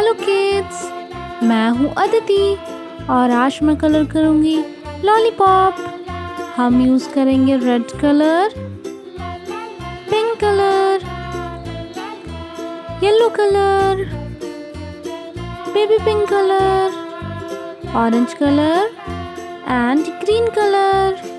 hello kids मैं हूँ अदिति और आज मैं कलर करूँगी लॉलीपॉप हम यूज़ करेंगे red colour pink colour yellow colour baby pink colour orange colour and green colour